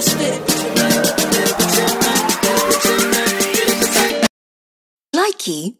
What's? Likey